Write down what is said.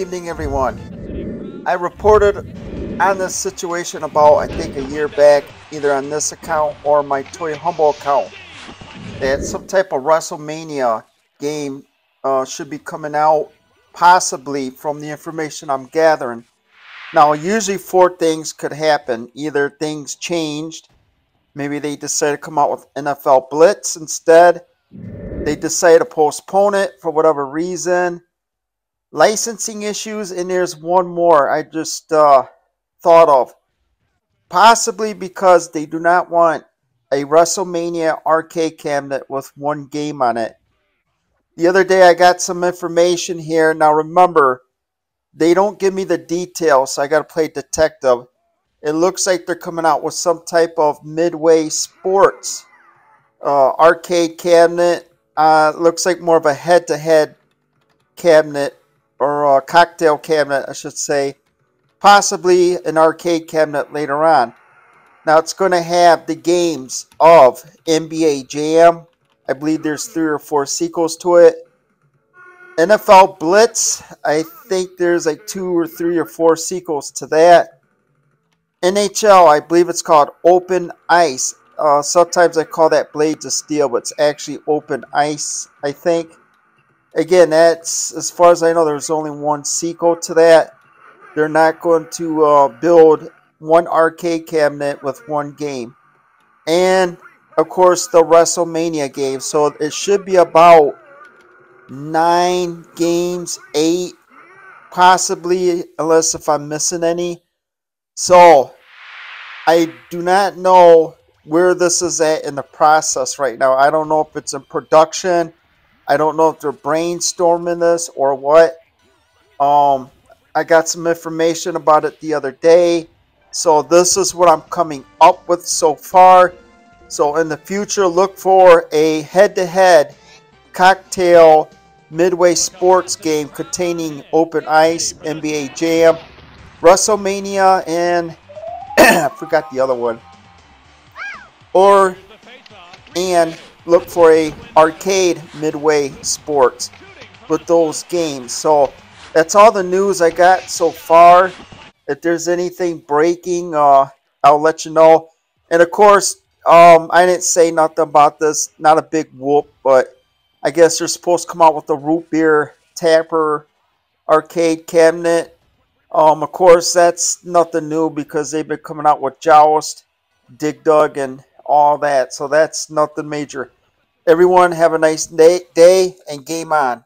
everyone. I reported on this situation about, I think, a year back, either on this account or my Toy Humble account, that some type of WrestleMania game uh, should be coming out, possibly from the information I'm gathering. Now, usually four things could happen. Either things changed, maybe they decided to come out with NFL Blitz instead, they decided to postpone it for whatever reason licensing issues, and there's one more I just uh, thought of. Possibly because they do not want a WrestleMania arcade cabinet with one game on it. The other day I got some information here. Now remember, they don't give me the details, so I got to play detective. It looks like they're coming out with some type of Midway Sports uh, arcade cabinet. Uh, looks like more of a head-to-head cabinet or a cocktail cabinet, I should say, possibly an arcade cabinet later on. Now it's going to have the games of NBA Jam. I believe there's three or four sequels to it. NFL Blitz, I think there's like two or three or four sequels to that. NHL, I believe it's called Open Ice. Uh, sometimes I call that Blades of Steel, but it's actually Open Ice, I think. Again, that's as far as I know. There's only one sequel to that. They're not going to uh, build one arcade cabinet with one game, and of course the WrestleMania game. So it should be about nine games, eight, possibly, unless if I'm missing any. So I do not know where this is at in the process right now. I don't know if it's in production I don't know if they're brainstorming this or what. Um, I got some information about it the other day. So this is what I'm coming up with so far. So in the future, look for a head-to-head cocktail midway sports game containing open ice, NBA Jam, WrestleMania, and I forgot the other one. Or and look for a arcade midway sports with those games. So that's all the news I got so far. If there's anything breaking, uh, I'll let you know. And of course, um, I didn't say nothing about this. Not a big whoop, but I guess they're supposed to come out with the root beer tapper arcade cabinet. Um, of course, that's nothing new because they've been coming out with Joust, Dig Dug, and all that. So that's nothing major. Everyone have a nice day, day and game on.